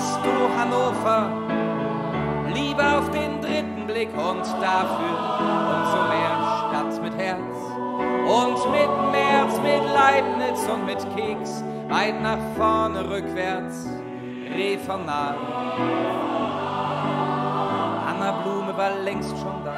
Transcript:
bist du, Hannover? Liebe auf den dritten Blick und dafür umso mehr Stadt mit Herz. Und mit März, mit Leibniz und mit Keks, weit nach vorne, rückwärts, Referat. Anna Blume war längst schon da.